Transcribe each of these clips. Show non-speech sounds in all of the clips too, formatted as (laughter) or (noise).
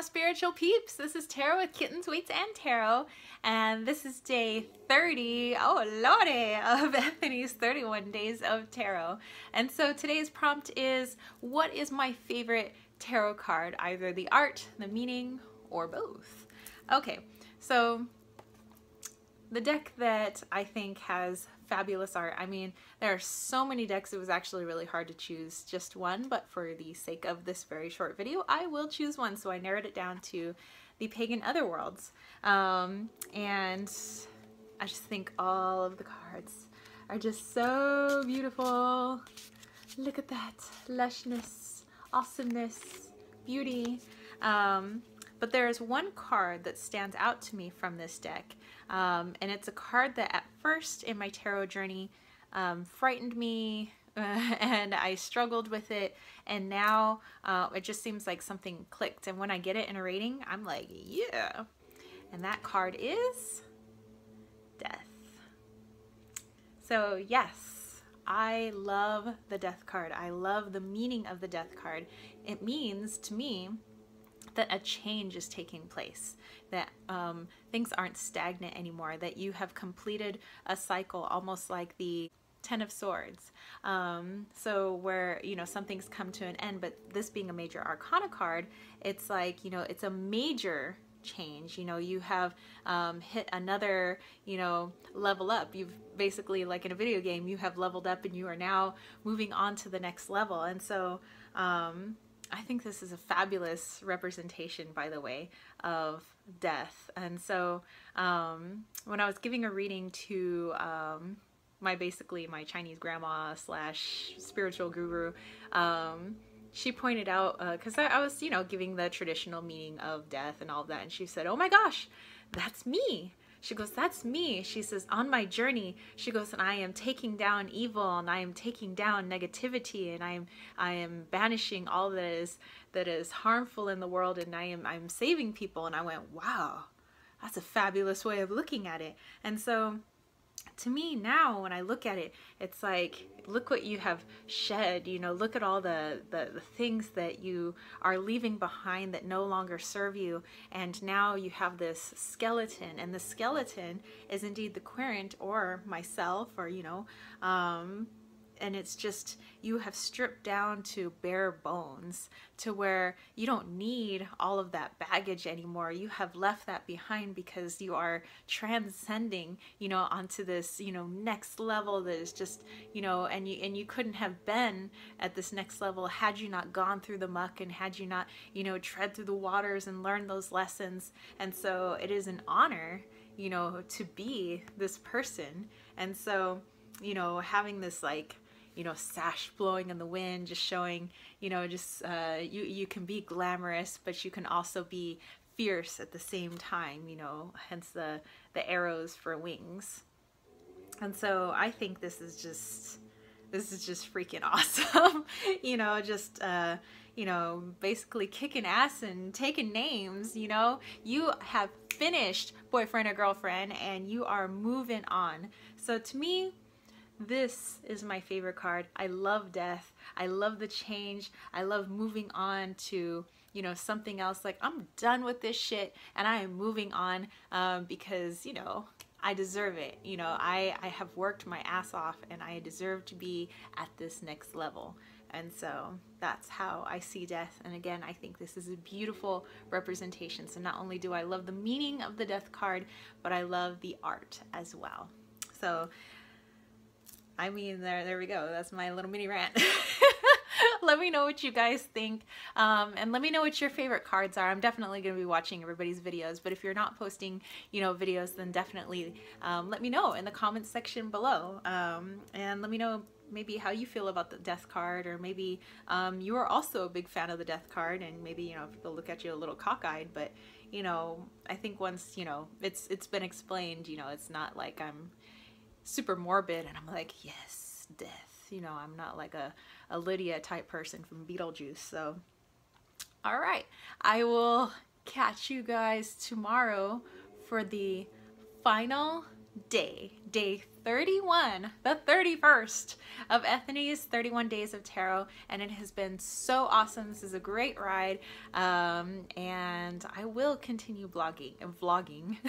my spiritual peeps. This is Tarot with Kittens, Weights, and Tarot. And this is day 30, oh lordy, (laughs) of Ethony's 31 Days of Tarot. And so today's prompt is, what is my favorite tarot card? Either the art, the meaning, or both. Okay, so the deck that I think has fabulous art. I mean, there are so many decks, it was actually really hard to choose just one, but for the sake of this very short video, I will choose one. So I narrowed it down to the Pagan Otherworlds. Um, and I just think all of the cards are just so beautiful. Look at that lushness, awesomeness, beauty. Um, but there's one card that stands out to me from this deck, um, and it's a card that at first in my tarot journey um, frightened me uh, (laughs) and I struggled with it, and now uh, it just seems like something clicked. And when I get it in a reading, I'm like, yeah. And that card is Death. So, yes, I love the Death card. I love the meaning of the Death card. It means to me that a change is taking place, that um, things aren't stagnant anymore, that you have completed a cycle almost like the Ten of Swords. Um, so where, you know, something's come to an end, but this being a major arcana card, it's like, you know, it's a major change. You know, you have um, hit another, you know, level up. You've basically, like in a video game, you have leveled up and you are now moving on to the next level. And so, um, I think this is a fabulous representation, by the way, of death. And so um, when I was giving a reading to um, my basically my Chinese grandma slash spiritual guru, um, she pointed out because uh, I, I was you know giving the traditional meaning of death and all of that, and she said, "Oh my gosh, that's me." She goes, That's me. She says, On my journey, she goes, and I am taking down evil and I am taking down negativity and I am I am banishing all that is that is harmful in the world and I am I'm saving people. And I went, Wow, that's a fabulous way of looking at it. And so to me now when I look at it, it's like, look what you have shed, you know, look at all the, the, the, things that you are leaving behind that no longer serve you. And now you have this skeleton and the skeleton is indeed the querent or myself or, you know, um, and it's just you have stripped down to bare bones to where you don't need all of that baggage anymore. You have left that behind because you are transcending you know onto this you know next level that is just you know and you and you couldn't have been at this next level had you not gone through the muck and had you not you know tread through the waters and learned those lessons. And so it is an honor you know to be this person. And so you know having this like you know, sash blowing in the wind, just showing, you know, just uh, you, you can be glamorous, but you can also be fierce at the same time, you know, hence the, the arrows for wings. And so I think this is just, this is just freaking (laughs) awesome. you know, just, uh, you know, basically kicking ass and taking names, you know, you have finished boyfriend or girlfriend and you are moving on. So to me, this is my favorite card. I love death. I love the change. I love moving on to, you know, something else. Like, I'm done with this shit and I am moving on um, because, you know, I deserve it. You know, I, I have worked my ass off and I deserve to be at this next level. And so that's how I see death. And again, I think this is a beautiful representation. So not only do I love the meaning of the death card, but I love the art as well. So I mean, there, there we go. That's my little mini rant. (laughs) let me know what you guys think um, and let me know what your favorite cards are i'm definitely going to be watching everybody's videos but if you're not posting you know videos then definitely um, let me know in the comments section below um, and let me know maybe how you feel about the death card or maybe um, you are also a big fan of the death card and maybe you know people look at you a little cockeyed but you know I think once you know it's it's been explained you know it's not like I'm super morbid and I'm like, yes, death. You know, I'm not like a, a Lydia type person from Beetlejuice. So, all right. I will catch you guys tomorrow for the final day, day 31, the 31st of Ethony's 31 Days of Tarot, and it has been so awesome. This is a great ride, um, and I will continue blogging and vlogging. (laughs)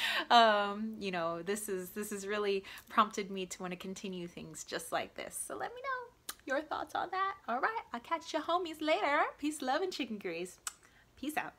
(laughs) um, you know, this is this has really prompted me to want to continue things just like this. So let me know your thoughts on that. All right, I'll catch you homies later. Peace, love, and chicken grease. Peace out.